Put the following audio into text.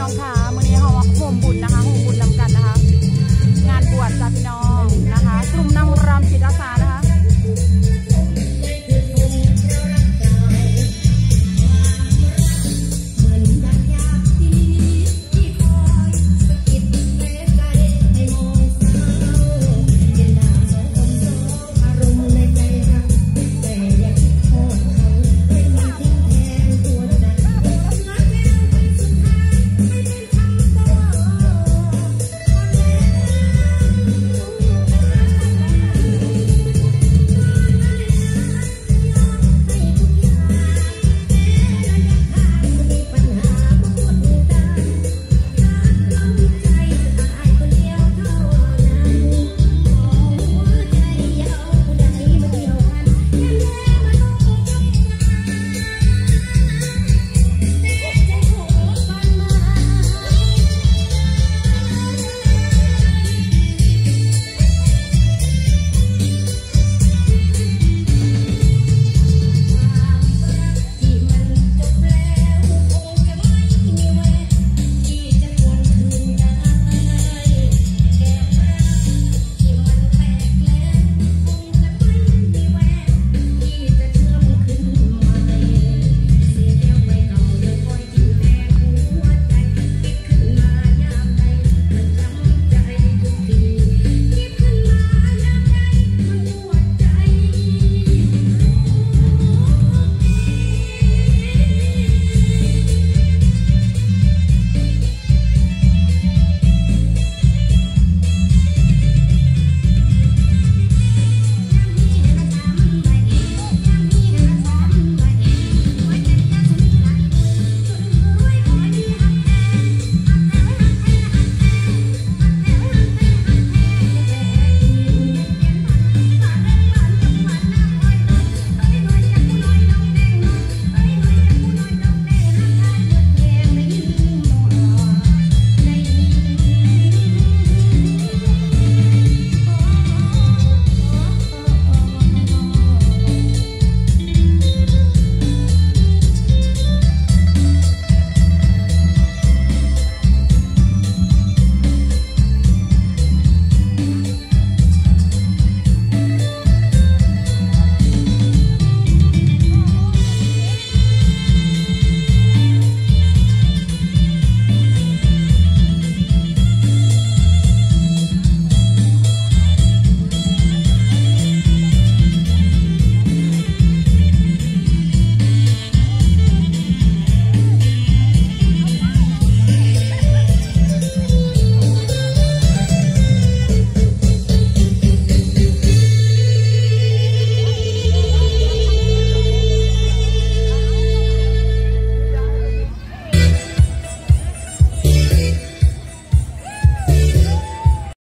น้องค่ะ